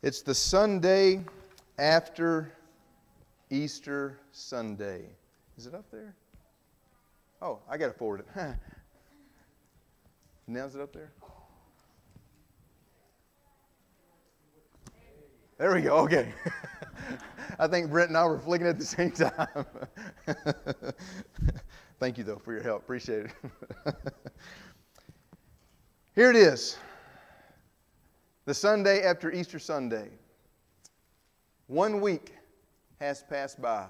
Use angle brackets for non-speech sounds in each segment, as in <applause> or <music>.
It's the Sunday after Easter Sunday. Is it up there? Oh, I got to forward it. <laughs> now is it up there? There we go. Okay. <laughs> I think Brent and I were flicking at the same time. <laughs> Thank you, though, for your help. Appreciate it. Here it is the Sunday after Easter Sunday. One week has passed by.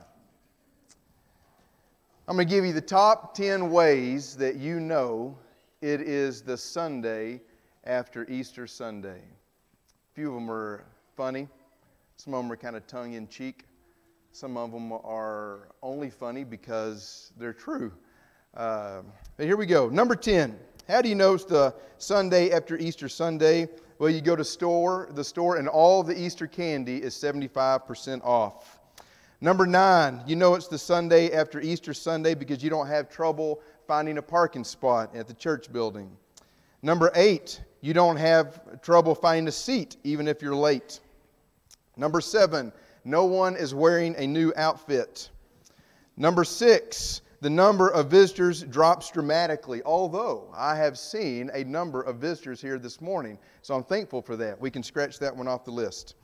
I'm going to give you the top 10 ways that you know it is the Sunday after Easter Sunday. A few of them are funny, some of them are kind of tongue in cheek. Some of them are only funny because they're true. Uh, here we go. Number 10. How do you know it's the Sunday after Easter Sunday? Well, you go to store, the store, and all the Easter candy is 75% off. Number nine, you know it's the Sunday after Easter Sunday because you don't have trouble finding a parking spot at the church building. Number eight, you don't have trouble finding a seat even if you're late. Number seven, no one is wearing a new outfit. Number six, the number of visitors drops dramatically, although I have seen a number of visitors here this morning. So I'm thankful for that. We can scratch that one off the list.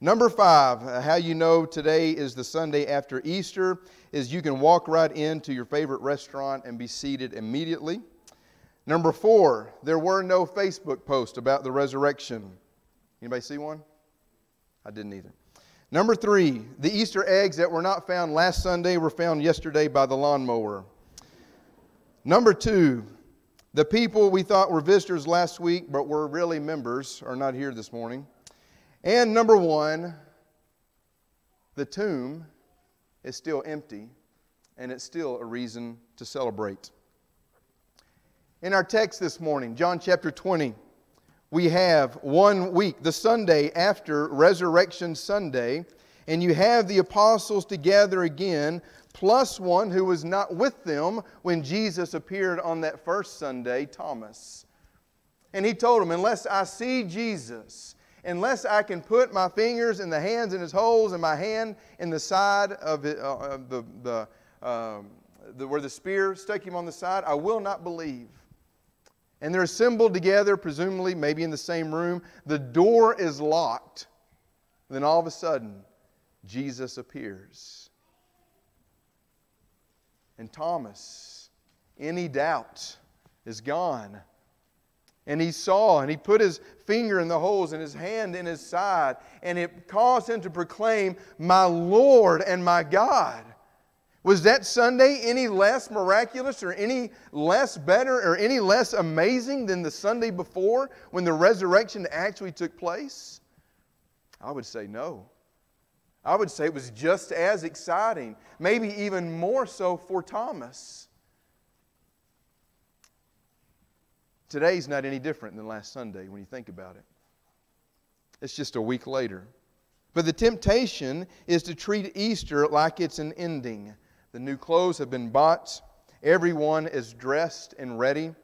Number five, uh, how you know today is the Sunday after Easter is you can walk right into your favorite restaurant and be seated immediately. Number four, there were no Facebook posts about the resurrection. Anybody see one? I didn't either. Number three, the Easter eggs that were not found last Sunday were found yesterday by the lawnmower. Number two, the people we thought were visitors last week but were really members are not here this morning. And number one, the tomb is still empty and it's still a reason to celebrate. In our text this morning, John chapter 20, we have one week, the Sunday after Resurrection Sunday, and you have the apostles together again, plus one who was not with them when Jesus appeared on that first Sunday, Thomas. And he told them, Unless I see Jesus, unless I can put my fingers in the hands in his holes and my hand in the side of, it, uh, the, the, um, the, where the spear stuck him on the side, I will not believe. And they're assembled together, presumably, maybe in the same room. The door is locked. Then all of a sudden, Jesus appears. And Thomas, any doubt is gone. And he saw, and he put his finger in the holes and his hand in his side, and it caused him to proclaim, My Lord and my God. Was that Sunday any less miraculous or any less better or any less amazing than the Sunday before when the resurrection actually took place? I would say no. I would say it was just as exciting, maybe even more so for Thomas. Today's not any different than last Sunday when you think about it. It's just a week later. But the temptation is to treat Easter like it's an ending the new clothes have been bought. Everyone is dressed and ready.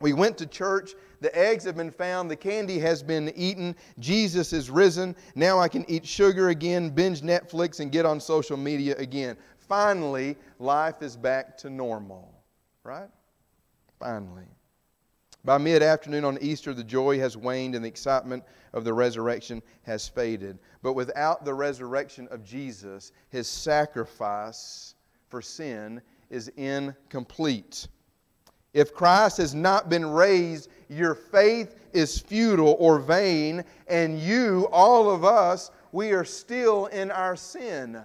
We went to church. The eggs have been found. The candy has been eaten. Jesus is risen. Now I can eat sugar again, binge Netflix, and get on social media again. Finally, life is back to normal, right? Finally. By mid afternoon on Easter, the joy has waned and the excitement of the resurrection has faded. But without the resurrection of Jesus, his sacrifice for sin is incomplete. If Christ has not been raised, your faith is futile or vain, and you, all of us, we are still in our sin,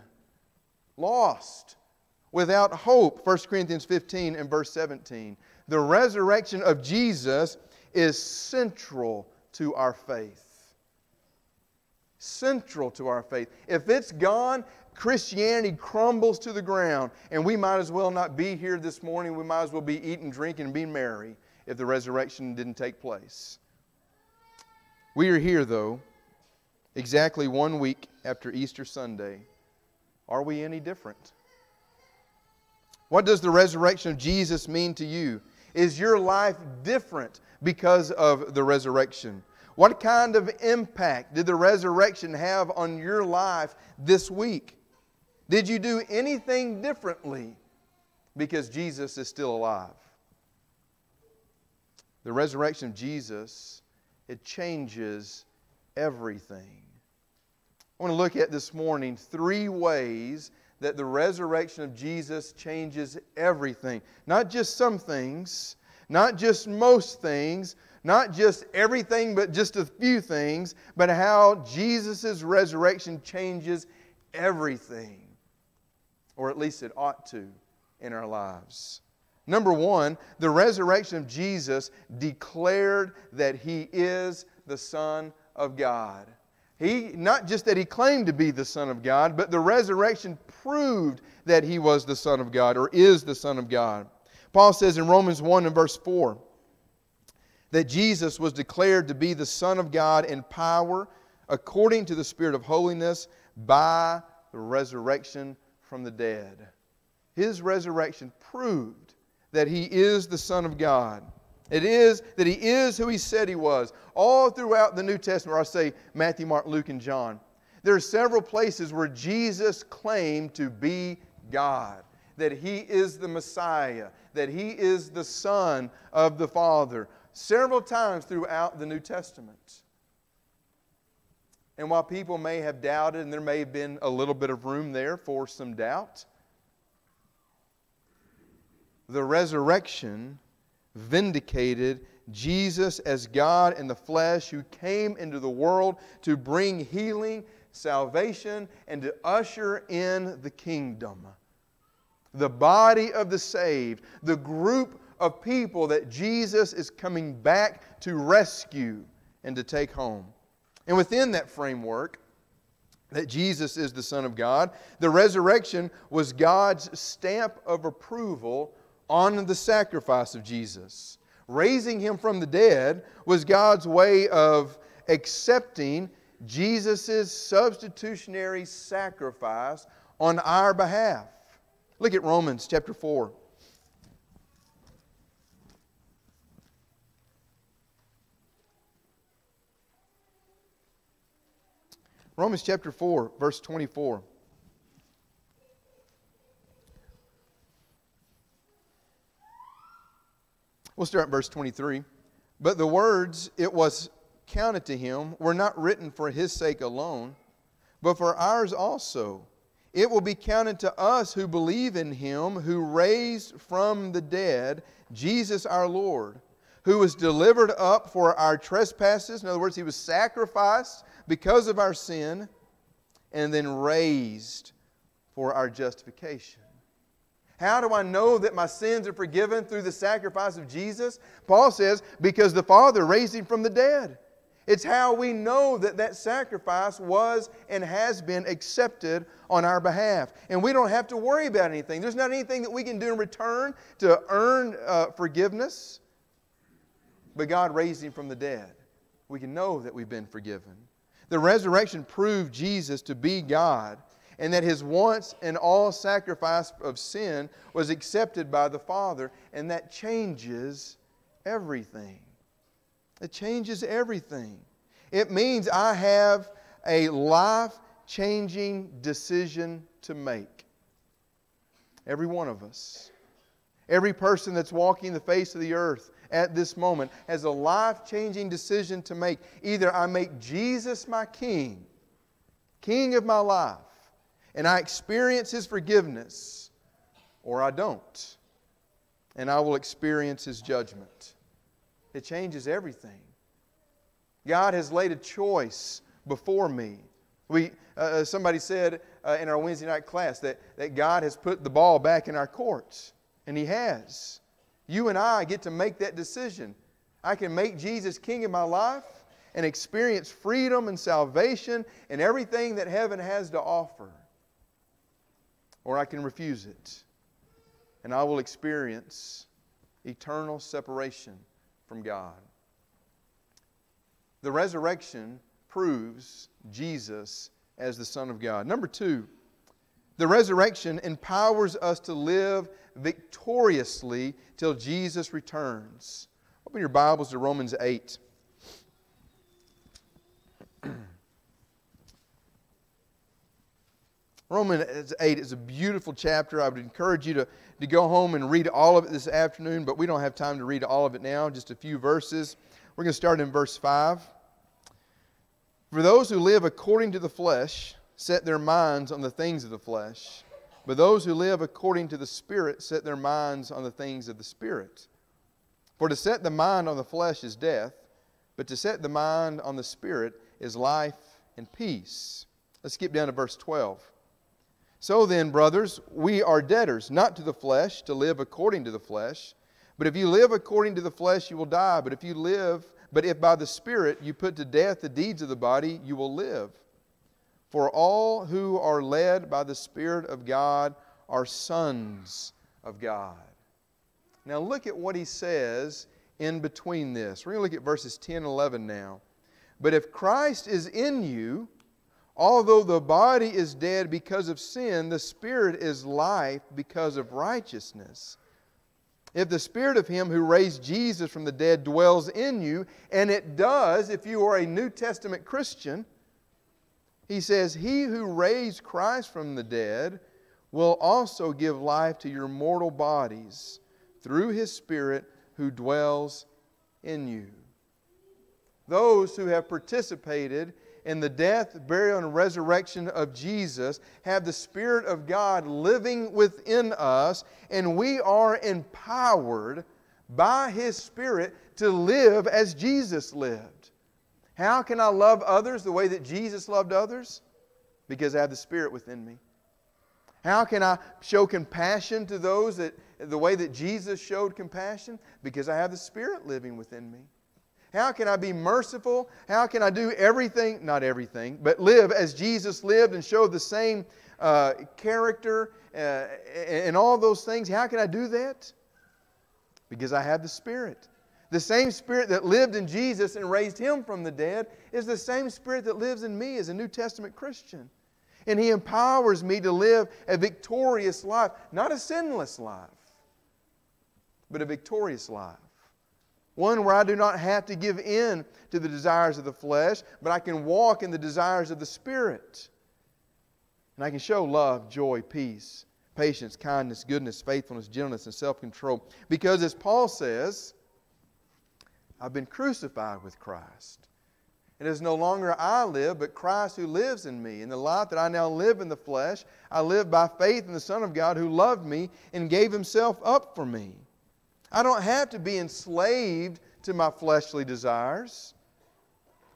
lost, without hope. 1 Corinthians 15 and verse 17. The resurrection of Jesus is central to our faith. Central to our faith. If it's gone, Christianity crumbles to the ground, and we might as well not be here this morning. We might as well be eating, drinking, and being merry if the resurrection didn't take place. We are here, though, exactly one week after Easter Sunday. Are we any different? What does the resurrection of Jesus mean to you? Is your life different because of the resurrection? What kind of impact did the resurrection have on your life this week? Did you do anything differently because Jesus is still alive? The resurrection of Jesus, it changes everything. I want to look at this morning three ways that the resurrection of Jesus changes everything. Not just some things, not just most things, not just everything, but just a few things, but how Jesus' resurrection changes everything. Or at least it ought to in our lives. Number one, the resurrection of Jesus declared that He is the Son of God. He, not just that He claimed to be the Son of God, but the resurrection proved that He was the Son of God or is the Son of God. Paul says in Romans 1 and verse 4 that Jesus was declared to be the Son of God in power according to the Spirit of holiness by the resurrection from the dead. His resurrection proved that he is the Son of God. It is that he is who he said he was. All throughout the New Testament, where I say Matthew, Mark, Luke, and John, there are several places where Jesus claimed to be God, that he is the Messiah, that he is the Son of the Father, several times throughout the New Testament. And while people may have doubted, and there may have been a little bit of room there for some doubt, the resurrection vindicated Jesus as God in the flesh who came into the world to bring healing, salvation, and to usher in the kingdom. The body of the saved, the group of people that Jesus is coming back to rescue and to take home. And within that framework, that Jesus is the Son of God, the resurrection was God's stamp of approval on the sacrifice of Jesus. Raising him from the dead was God's way of accepting Jesus' substitutionary sacrifice on our behalf. Look at Romans chapter 4. Romans chapter 4, verse 24. We'll start at verse 23. But the words, it was counted to him, were not written for his sake alone, but for ours also. It will be counted to us who believe in him who raised from the dead Jesus our Lord, who was delivered up for our trespasses. In other words, he was sacrificed because of our sin and then raised for our justification. How do I know that my sins are forgiven through the sacrifice of Jesus? Paul says, because the Father raised him from the dead. It's how we know that that sacrifice was and has been accepted on our behalf. And we don't have to worry about anything. There's not anything that we can do in return to earn uh, forgiveness. But God raised him from the dead. We can know that we've been forgiven. The resurrection proved Jesus to be God and that his once and all sacrifice of sin was accepted by the Father, and that changes everything. It changes everything. It means I have a life changing decision to make. Every one of us. Every person that's walking the face of the earth at this moment has a life changing decision to make. Either I make Jesus my King, King of my life, and I experience His forgiveness, or I don't, and I will experience His judgment. It changes everything. God has laid a choice before me. We, uh, uh somebody said uh, in our Wednesday night class that, that God has put the ball back in our courts, and He has. You and I get to make that decision. I can make Jesus king in my life and experience freedom and salvation and everything that heaven has to offer. Or I can refuse it. And I will experience eternal separation from God. The resurrection proves Jesus as the Son of God. Number two, the resurrection empowers us to live victoriously till Jesus returns. Open your Bibles to Romans 8. <clears throat> Romans 8 is a beautiful chapter. I would encourage you to, to go home and read all of it this afternoon, but we don't have time to read all of it now, just a few verses. We're going to start in verse 5. For those who live according to the flesh, set their minds on the things of the flesh, but those who live according to the Spirit set their minds on the things of the Spirit. For to set the mind on the flesh is death, but to set the mind on the Spirit is life and peace. Let's skip down to verse 12. So then, brothers, we are debtors, not to the flesh, to live according to the flesh. But if you live according to the flesh, you will die. But if you live, but if by the Spirit you put to death the deeds of the body, you will live. For all who are led by the Spirit of God are sons of God. Now look at what he says in between this. We're going to look at verses 10 and 11 now. But if Christ is in you, Although the body is dead because of sin, the spirit is life because of righteousness. If the spirit of him who raised Jesus from the dead dwells in you, and it does if you are a New Testament Christian, he says, He who raised Christ from the dead will also give life to your mortal bodies through his spirit who dwells in you. Those who have participated in the death, burial, and resurrection of Jesus have the Spirit of God living within us, and we are empowered by His Spirit to live as Jesus lived. How can I love others the way that Jesus loved others? Because I have the Spirit within me. How can I show compassion to those that the way that Jesus showed compassion? Because I have the Spirit living within me. How can I be merciful? How can I do everything, not everything, but live as Jesus lived and show the same uh, character uh, and all those things? How can I do that? Because I have the Spirit. The same Spirit that lived in Jesus and raised him from the dead is the same Spirit that lives in me as a New Testament Christian. And He empowers me to live a victorious life, not a sinless life, but a victorious life. One where I do not have to give in to the desires of the flesh, but I can walk in the desires of the Spirit. And I can show love, joy, peace, patience, kindness, goodness, faithfulness, gentleness, and self control. Because as Paul says, I've been crucified with Christ. It is no longer I live, but Christ who lives in me. In the life that I now live in the flesh, I live by faith in the Son of God who loved me and gave himself up for me. I don't have to be enslaved to my fleshly desires.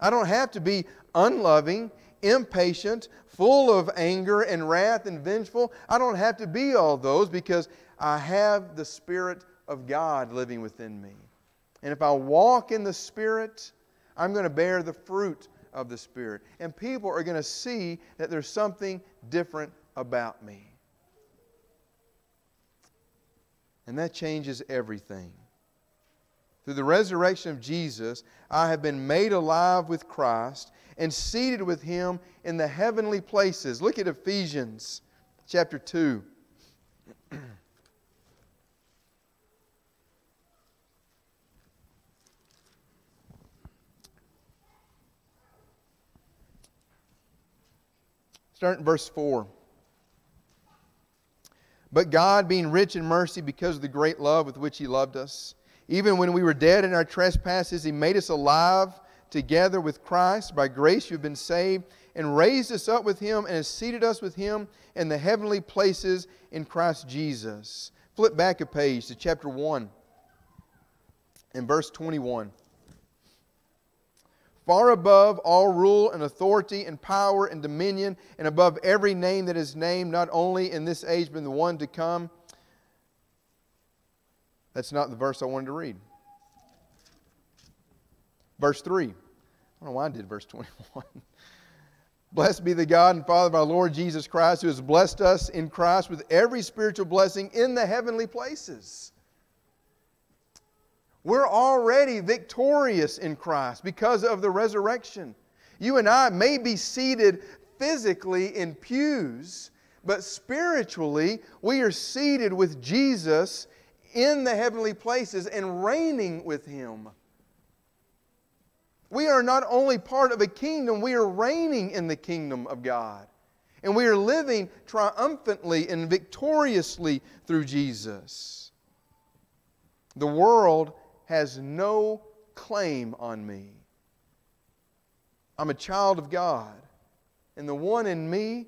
I don't have to be unloving, impatient, full of anger and wrath and vengeful. I don't have to be all those because I have the Spirit of God living within me. And if I walk in the Spirit, I'm going to bear the fruit of the Spirit. And people are going to see that there's something different about me. And that changes everything. Through the resurrection of Jesus, I have been made alive with Christ and seated with him in the heavenly places. Look at Ephesians chapter 2. <clears throat> Start in verse 4. But God, being rich in mercy because of the great love with which He loved us, even when we were dead in our trespasses, He made us alive together with Christ. By grace you have been saved, and raised us up with Him, and has seated us with Him in the heavenly places in Christ Jesus. Flip back a page to chapter 1 in verse 21 far above all rule and authority and power and dominion, and above every name that is named, not only in this age, but in the one to come. That's not the verse I wanted to read. Verse 3. I don't know why I did verse 21. <laughs> Blessed be the God and Father of our Lord Jesus Christ, who has blessed us in Christ with every spiritual blessing in the heavenly places we're already victorious in Christ because of the resurrection. You and I may be seated physically in pews, but spiritually, we are seated with Jesus in the heavenly places and reigning with Him. We are not only part of a kingdom, we are reigning in the kingdom of God. And we are living triumphantly and victoriously through Jesus. The world has no claim on me. I'm a child of God, and the one in me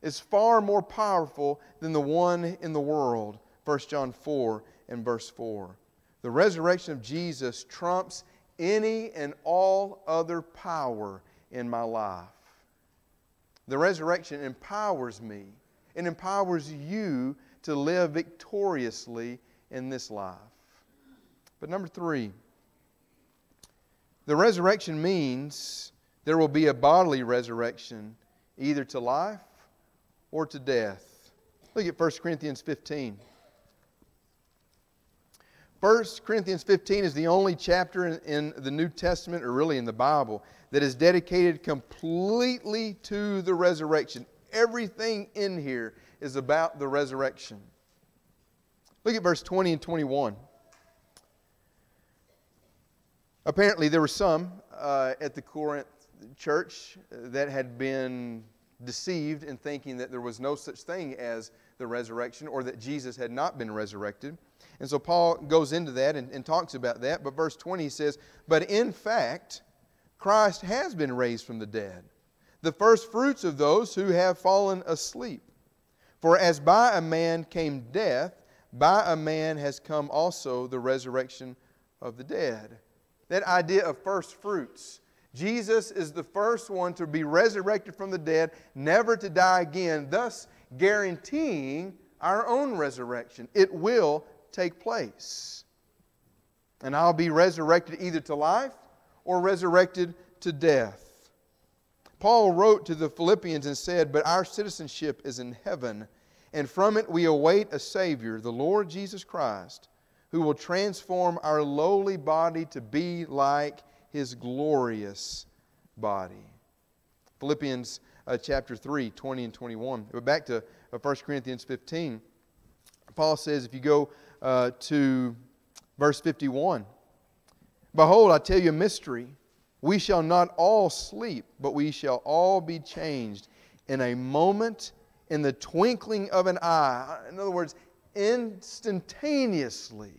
is far more powerful than the one in the world. 1 John 4 and verse 4. The resurrection of Jesus trumps any and all other power in my life. The resurrection empowers me and empowers you to live victoriously in this life. But number three, the resurrection means there will be a bodily resurrection, either to life or to death. Look at 1 Corinthians 15. 1 Corinthians 15 is the only chapter in, in, the New Testament, or really in the Bible, that is dedicated completely to the resurrection. Everything in here is about the resurrection. Look at verse 20 and 21. Apparently, there were some uh, at the Corinth church that had been deceived in thinking that there was no such thing as the resurrection or that Jesus had not been resurrected. And so Paul goes into that and, and talks about that. But verse 20 says, But in fact, Christ has been raised from the dead, the first fruits of those who have fallen asleep. For as by a man came death, by a man has come also the resurrection of the dead. That idea of first fruits. Jesus is the first one to be resurrected from the dead, never to die again, thus guaranteeing our own resurrection. It will take place. And I'll be resurrected either to life or resurrected to death. Paul wrote to the Philippians and said, But our citizenship is in heaven, and from it we await a Savior, the Lord Jesus Christ who will transform our lowly body to be like his glorious body. Philippians uh, chapter 3, 20 and 21. But back to uh, 1 Corinthians 15. Paul says, if you go uh, to verse 51, Behold, I tell you a mystery. We shall not all sleep, but we shall all be changed in a moment, in the twinkling of an eye. In other words, instantaneously.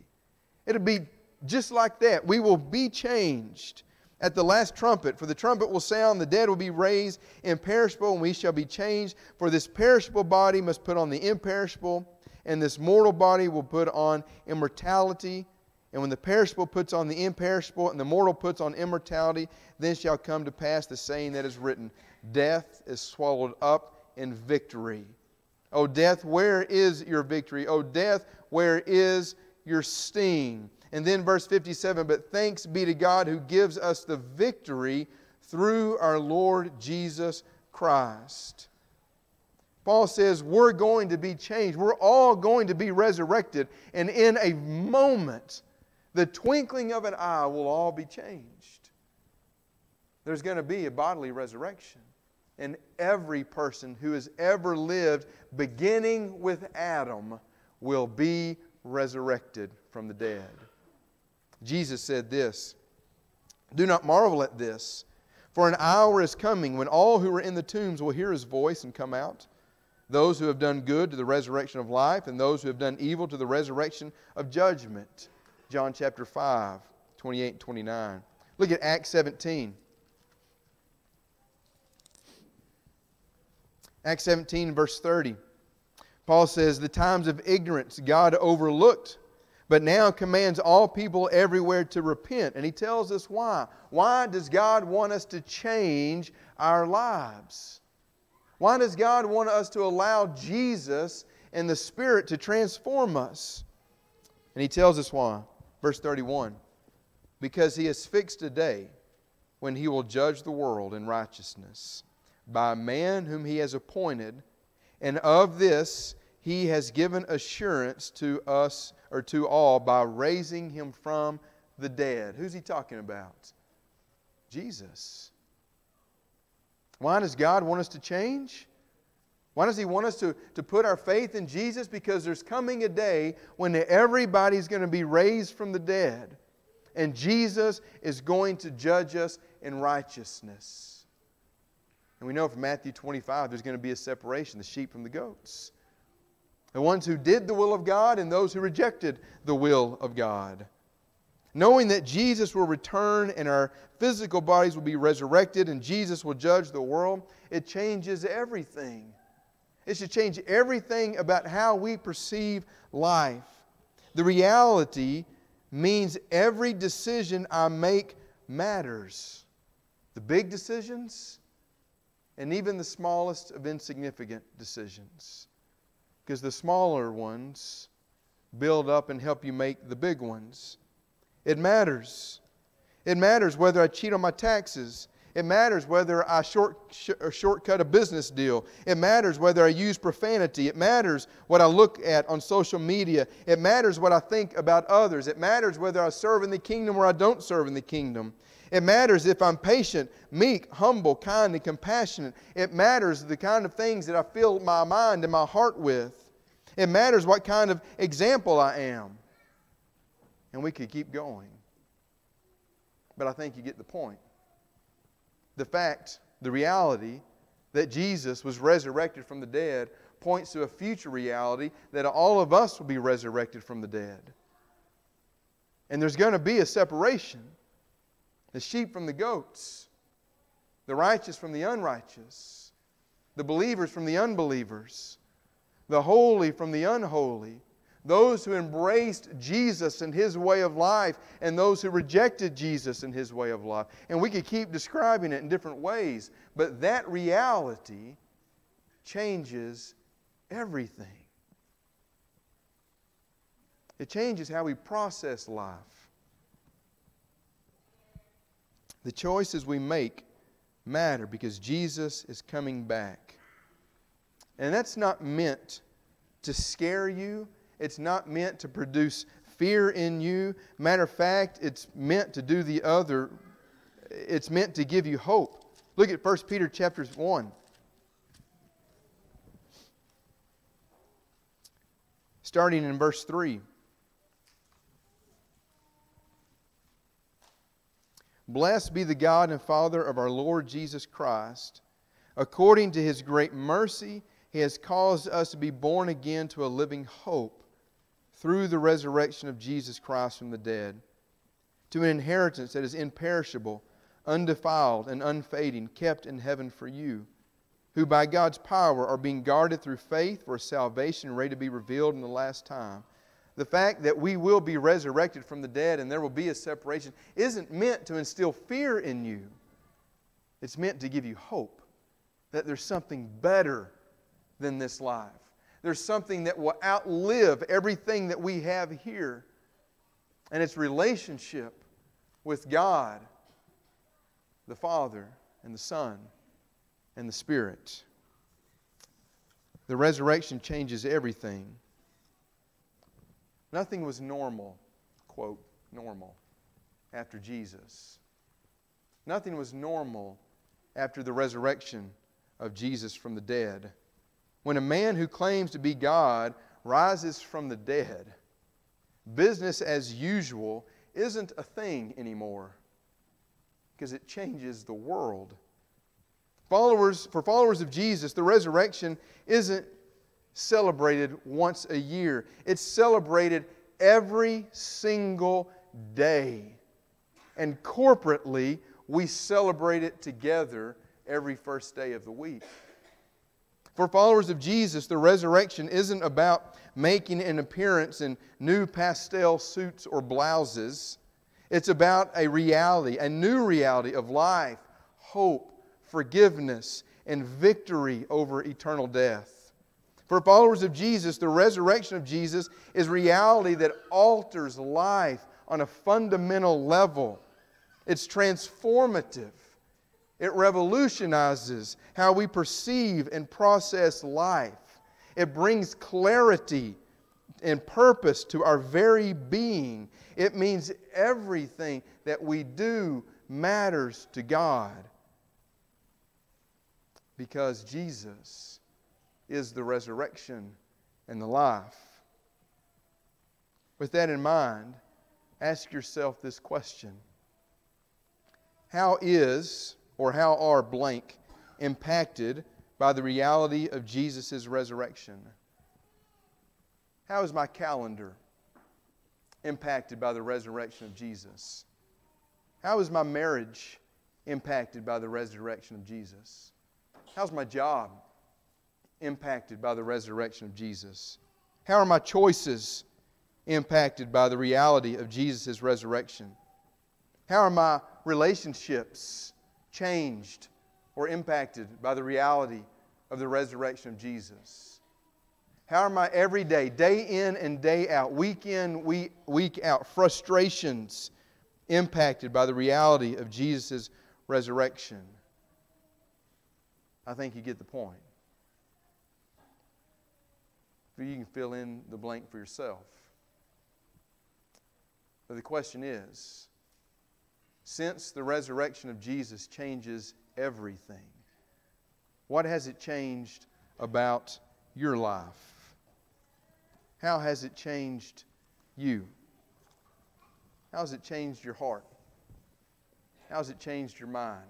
It'll be just like that. We will be changed at the last trumpet. For the trumpet will sound, the dead will be raised imperishable, and we shall be changed. For this perishable body must put on the imperishable, and this mortal body will put on immortality. And when the perishable puts on the imperishable, and the mortal puts on immortality, then shall come to pass the saying that is written Death is swallowed up in victory. O death, where is your victory? O death, where is your sting? And then verse 57 But thanks be to God who gives us the victory through our Lord Jesus Christ. Paul says we're going to be changed. We're all going to be resurrected. And in a moment, the twinkling of an eye will all be changed. There's going to be a bodily resurrection and every person who has ever lived, beginning with Adam, will be resurrected from the dead. Jesus said this Do not marvel at this, for an hour is coming when all who are in the tombs will hear his voice and come out. Those who have done good to the resurrection of life, and those who have done evil to the resurrection of judgment. John chapter 5, 28 and 29. Look at Acts 17. Acts 17, verse 30. Paul says, The times of ignorance God overlooked, but now commands all people everywhere to repent. And he tells us why. Why does God want us to change our lives? Why does God want us to allow Jesus and the Spirit to transform us? And he tells us why. Verse 31 Because he has fixed a day when he will judge the world in righteousness by a man whom he has appointed, and of this he has given assurance to us or to all by raising him from the dead. Who's he talking about? Jesus. Why does God want us to change? Why does He want us to, to put our faith in Jesus? Because there's coming a day when everybody's going to be raised from the dead, and Jesus is going to judge us in righteousness. And we know from Matthew 25 there's going to be a separation the sheep from the goats. The ones who did the will of God and those who rejected the will of God. Knowing that Jesus will return and our physical bodies will be resurrected and Jesus will judge the world, it changes everything. It should change everything about how we perceive life. The reality means every decision I make matters. The big decisions and even the smallest of insignificant decisions. Because the smaller ones build up and help you make the big ones. It matters. It matters whether I cheat on my taxes. It matters whether I short, sh- shortcut a business deal. It matters whether I use profanity. It matters what I look at on social media. It matters what I think about others. It matters whether I serve in the kingdom or I don't serve in the kingdom. It matters if I'm patient, meek, humble, kind, and compassionate. It matters the kind of things that I fill my mind and my heart with. It matters what kind of example I am. And we could keep going. But I think you get the point the fact, the reality that Jesus was resurrected from the dead points to a future reality that all of us will be resurrected from the dead. And there's going to be a separation the sheep from the goats, the righteous from the unrighteous, the believers from the unbelievers, the holy from the unholy those who embraced Jesus and his way of life, and those who rejected Jesus and his way of life. And we could keep describing it in different ways, but that reality changes everything. It changes how we process life. The choices we make matter because Jesus is coming back. And that's not meant to scare you it's not meant to produce fear in you. Matter of fact, it's meant to do the other. It's meant to give you hope. Look at 1 Peter chapter 1. Starting in verse 3. Blessed be the God and Father of our Lord Jesus Christ. According to his great mercy, he has caused us to be born again to a living hope through the resurrection of Jesus Christ from the dead, to an inheritance that is imperishable, undefiled, and unfading, kept in heaven for you, who by God's power are being guarded through faith for salvation ready to be revealed in the last time. The fact that we will be resurrected from the dead and there will be a separation isn't meant to instill fear in you. It's meant to give you hope that there's something better than this life. There's something that will outlive everything that we have here. And it's relationship with God, the Father, and the Son, and the Spirit. The resurrection changes everything. Nothing was normal, quote, normal, after Jesus. Nothing was normal after the resurrection of Jesus from the dead. When a man who claims to be God rises from the dead, business as usual isn't a thing anymore because it changes the world. Followers, for followers of Jesus, the resurrection isn't celebrated once a year, it's celebrated every single day. And corporately, we celebrate it together every first day of the week. For followers of Jesus, the resurrection isn't about making an appearance in new pastel suits or blouses. It's about a reality, a new reality of life, hope, forgiveness, and victory over eternal death. For followers of Jesus, the resurrection of Jesus is reality that alters life on a fundamental level. It's transformative. It revolutionizes how we perceive and process life. It brings clarity and purpose to our very being. It means everything that we do matters to God because Jesus is the resurrection and the life. With that in mind, ask yourself this question How is or how are blank impacted by the reality of Jesus' resurrection? How is my calendar impacted by the resurrection of Jesus? How is my marriage impacted by the resurrection of Jesus? How's my job impacted by the resurrection of Jesus? How are my choices impacted by the reality of Jesus' resurrection? How are my relationships changed or impacted by the reality of the resurrection of Jesus? How are my everyday, day in and day out, week in, week, out, frustrations impacted by the reality of Jesus' resurrection? I think you get the point. You can fill in the blank for yourself. But the question is since the resurrection of Jesus changes everything, what has it changed about your life? How has it changed you? How has it changed your heart? How has it changed your mind?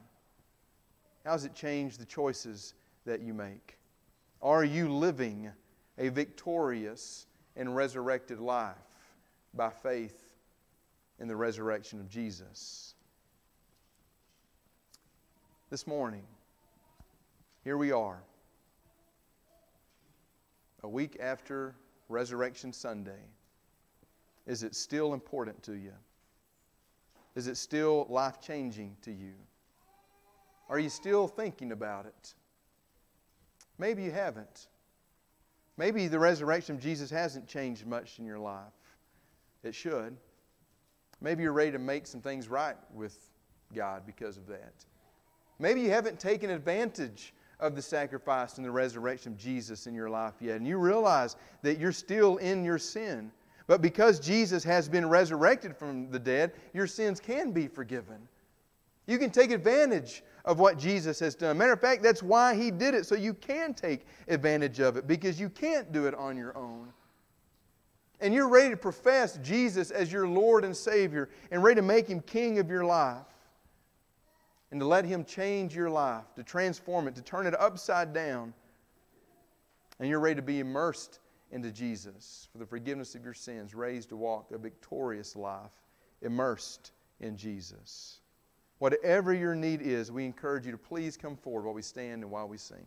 How has it changed the choices that you make? Are you living a victorious and resurrected life by faith in the resurrection of Jesus? This morning, here we are, a week after Resurrection Sunday. Is it still important to you? Is it still life changing to you? Are you still thinking about it? Maybe you haven't. Maybe the resurrection of Jesus hasn't changed much in your life. It should. Maybe you're ready to make some things right with God because of that. Maybe you haven't taken advantage of the sacrifice and the resurrection of Jesus in your life yet, and you realize that you're still in your sin. But because Jesus has been resurrected from the dead, your sins can be forgiven. You can take advantage of what Jesus has done. Matter of fact, that's why He did it, so you can take advantage of it because you can't do it on your own. And you're ready to profess Jesus as your Lord and Savior and ready to make Him King of your life and to let Him change your life, to transform it, to turn it upside down. And you're ready to be immersed into Jesus for the forgiveness of your sins, raised to walk a victorious life, immersed in Jesus. Whatever your need is, we encourage you to please come forward while we stand and while we sing.